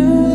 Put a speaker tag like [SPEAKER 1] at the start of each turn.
[SPEAKER 1] you.